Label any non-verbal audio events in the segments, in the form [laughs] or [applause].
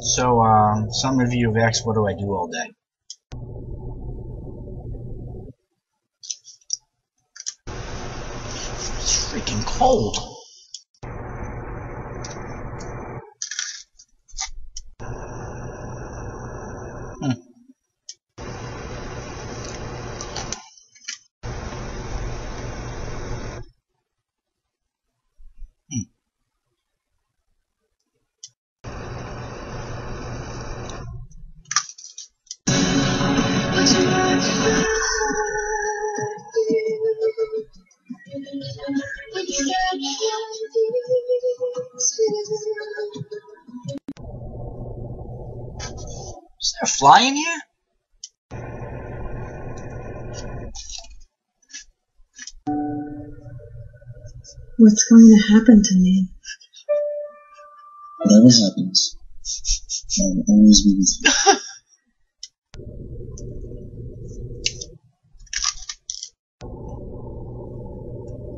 So, um, some review of X, what do I do all day? It's freaking cold. Hmm. Is there a fly in here? What's going to happen to me? Whatever happens, I will always be with you. [laughs] Help me, help me, help me, help me. Ooh,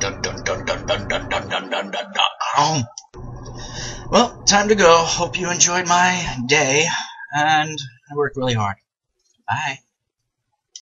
Dun dun dun dun dun dun dun dun dun dun dun. Oh. Well, time to go. Hope you enjoyed my day, and I worked really hard. Bye.